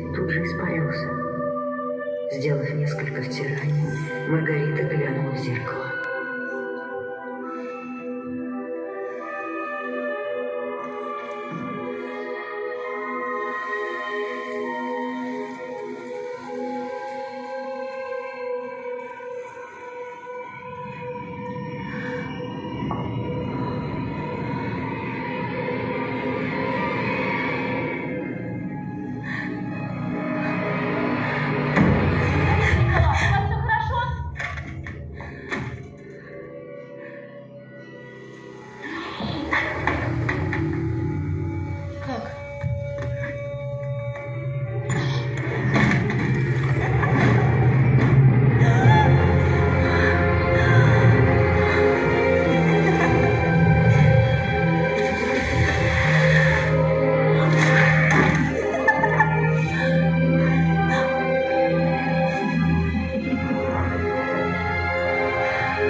тут же испарился. Сделав несколько втираний, Маргарита глянула в зеркало.